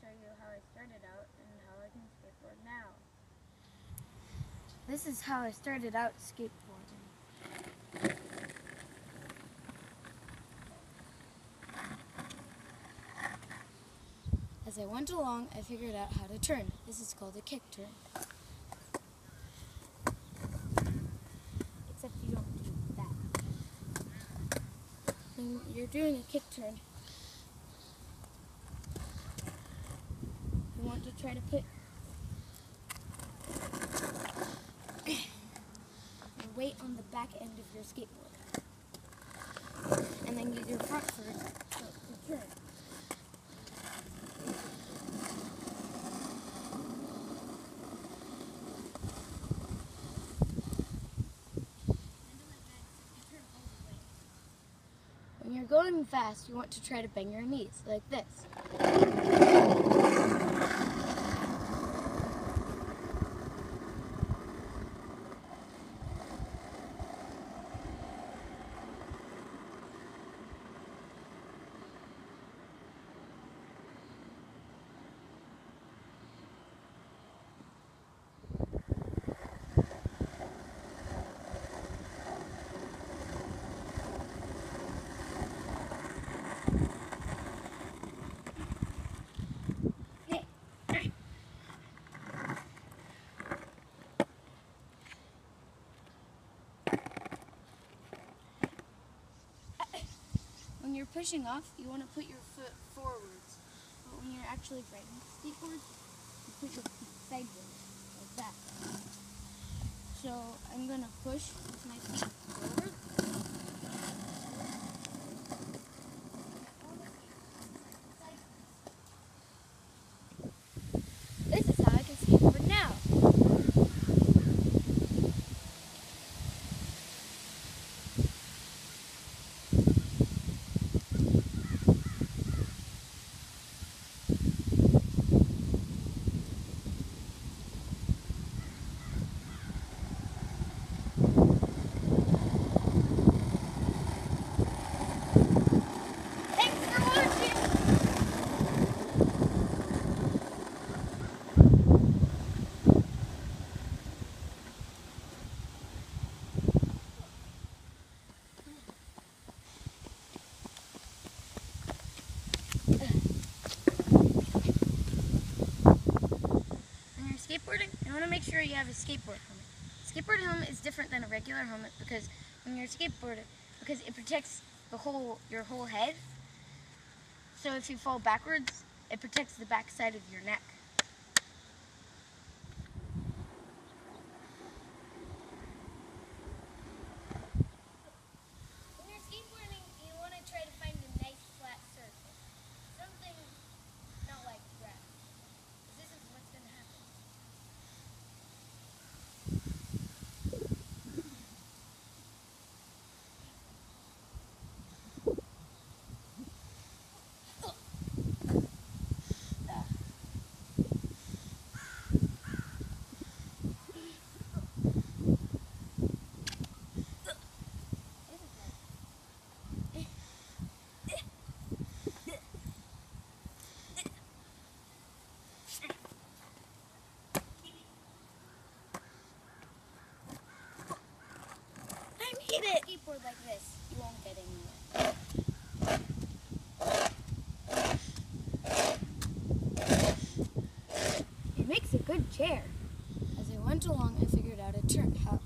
show you how I started out and how I can skateboard now. This is how I started out skateboarding. As I went along, I figured out how to turn. This is called a kick turn. Except you don't do that. When you're doing a kick turn, want to try to put your weight on the back end of your skateboard. And then use your front foot to. When you're going fast, you want to try to bend your knees like this. You're pushing off, you want to put your foot forwards. But when you're actually riding skateboard, you put your feet sideways, like that. So I'm going to push with my feet forward. This is how I can skateboard now. Thanks for watching! When you're skateboarding, you want to make sure you have a skateboard helmet. Skateboard helmet is different than a regular helmet because when you're skateboarding, because it protects the whole your whole head. So if you fall backwards, it protects the back side of your neck. When you're skateboarding, you want to try to find a nice flat surface. Something not like grass. 'Cause This is what's going to happen. It! Skateboard like this, you won't get anywhere. It makes a good chair. As I went along, I figured out a turn. How